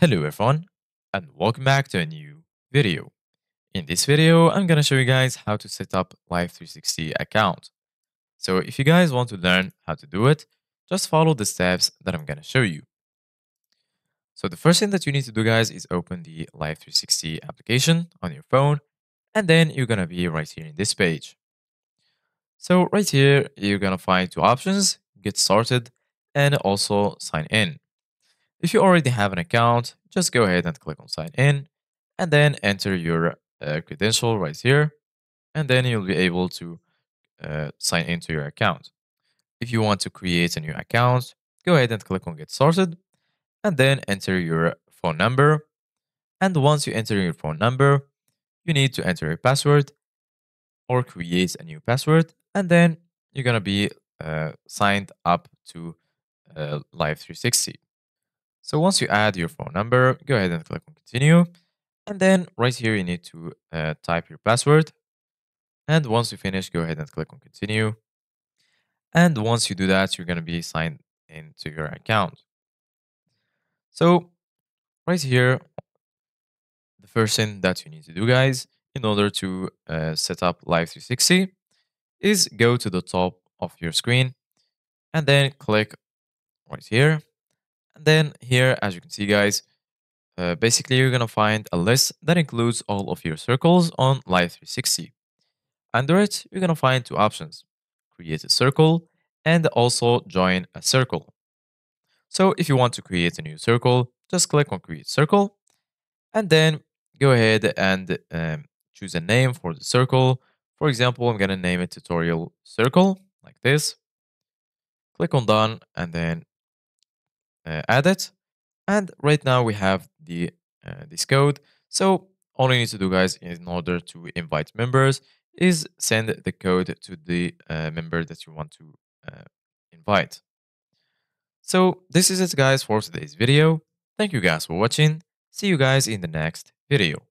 Hello everyone and welcome back to a new video. In this video, I'm gonna show you guys how to set up Life360 account. So if you guys want to learn how to do it, just follow the steps that I'm gonna show you. So the first thing that you need to do guys is open the Life360 application on your phone and then you're gonna be right here in this page. So right here, you're gonna find two options, get started and also sign in. If you already have an account, just go ahead and click on sign in and then enter your uh, credential right here. And then you'll be able to uh, sign into your account. If you want to create a new account, go ahead and click on get started and then enter your phone number. And once you enter your phone number, you need to enter your password or create a new password. And then you're going to be uh, signed up to uh, Life360. So once you add your phone number, go ahead and click on continue. And then right here, you need to uh, type your password. And once you finish, go ahead and click on continue. And once you do that, you're going to be signed into your account. So right here, the first thing that you need to do, guys, in order to uh, set up Life360 is go to the top of your screen and then click right here and then here, as you can see, guys, uh, basically you're going to find a list that includes all of your circles on Life360. Under it, you're going to find two options, create a circle and also join a circle. So if you want to create a new circle, just click on create circle and then go ahead and um, choose a name for the circle. For example, I'm going to name it tutorial circle like this. Click on done and then uh, added. And right now we have the uh, this code. So all you need to do, guys, in order to invite members is send the code to the uh, member that you want to invite. So this is it, guys, for today's video. Thank you guys for watching. See you guys in the next video.